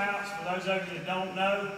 Sprouts, for those of you that don't know,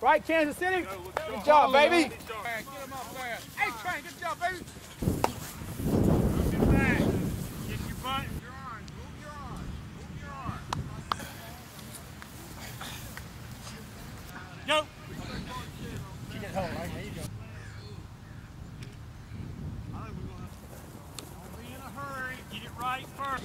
Right, Kansas City? Good job, baby. Hey, good job, baby. get back. Get your butt. Your arm, move your arm, move your arm. Go. Don't be in a hurry. Get it right first.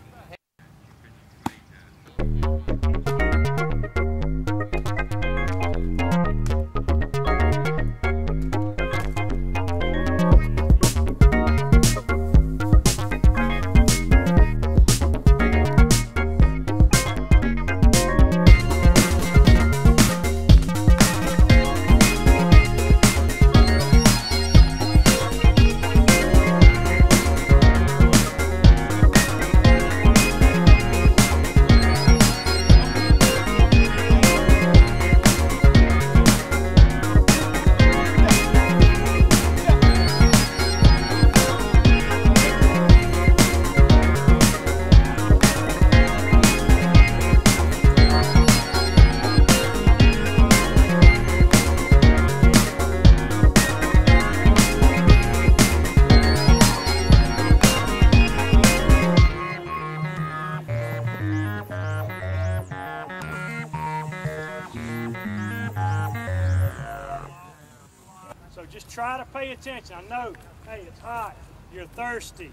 I know, hey, it's hot. You're thirsty.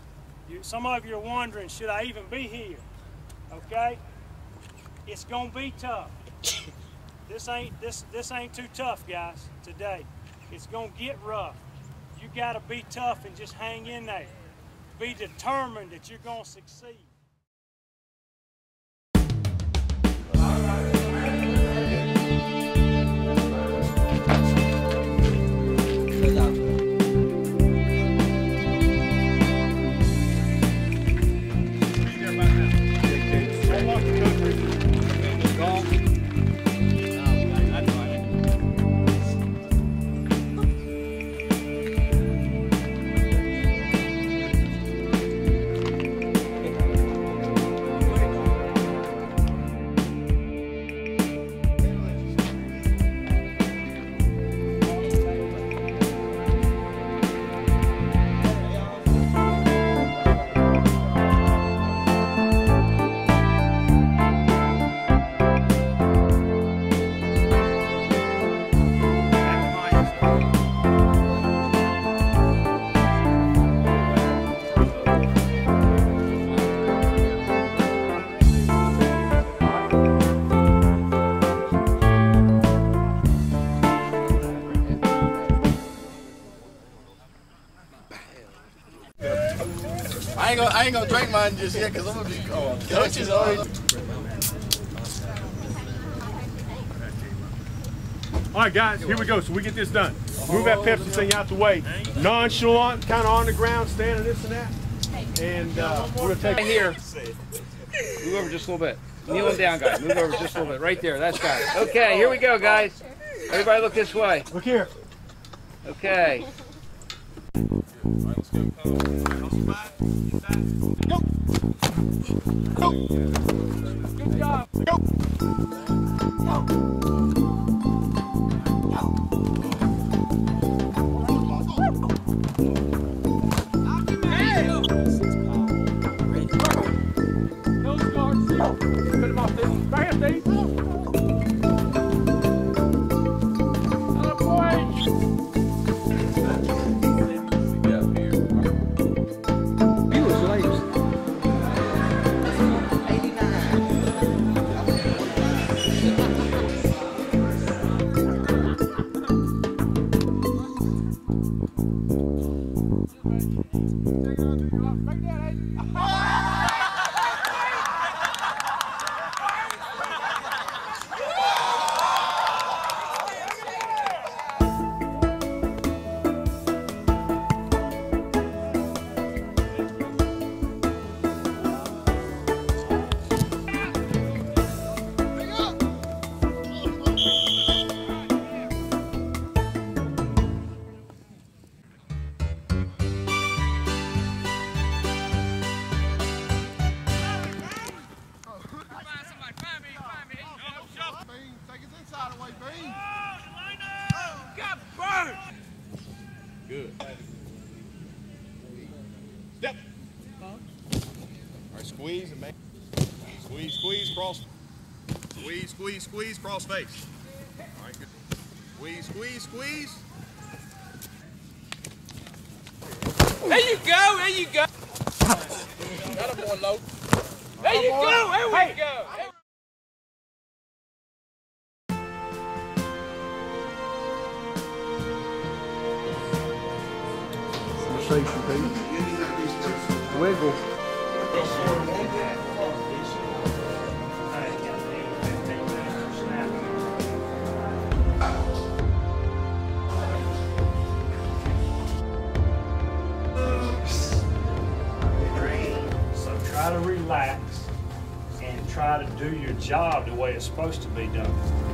You, some of you are wondering, should I even be here? Okay? It's gonna be tough. this ain't this this ain't too tough, guys. Today, it's gonna get rough. You gotta be tough and just hang in there. Be determined that you're gonna succeed. I ain't gonna, I ain't gonna drink mine just yet because I'm gonna be cold. Coach is already. All right, guys, here we go. So we get this done. Move that Pepsi thing out the way. Nonchalant, kind of on the ground, standing this and that. And uh, we're gonna take Right here. Move over just a little bit. Kneeling down, guys. Move over just a little bit. Right there. That's got it. Okay, here we go, guys. Everybody look this way. Look here. Okay. Nose guard, Steve. Put Squeeze, squeeze, squeeze, cross face. All right, good. Squeeze, squeeze, squeeze. There you go. There you go. Got him more low. There you go. There we go. Do your job the way it's supposed to be done.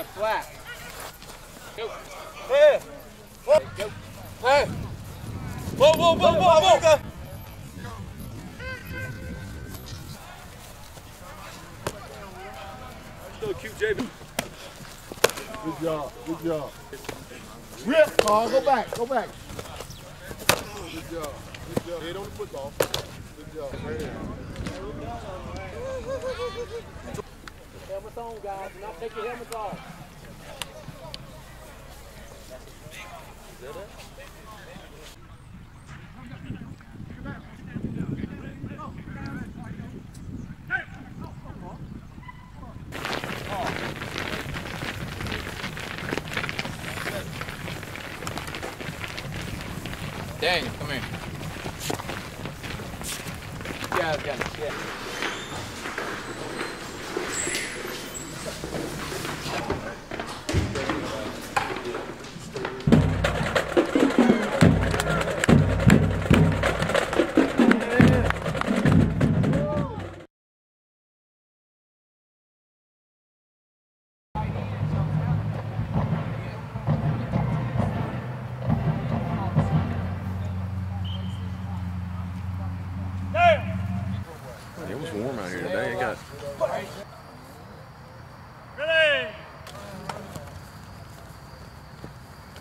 You flat. Go. Hey. Go. Hey. Whoa, whoa, whoa, whoa, whoa. Still cute JB. Good job. Good job. Rip, Carl. Go back. Go back. Good job. Good job. Head on the football. Good job. Right there. Helmets on, guys. Do not take your helmets off. Daniel, come here. You guys got to shit.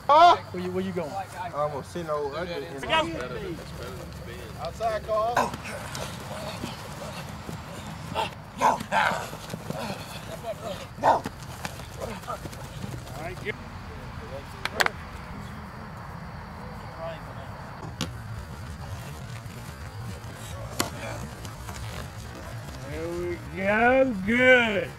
Where you, where you going? I'm gonna send old ugly. Go. Outside, Carl. Oh. All right, good. There we go. Good.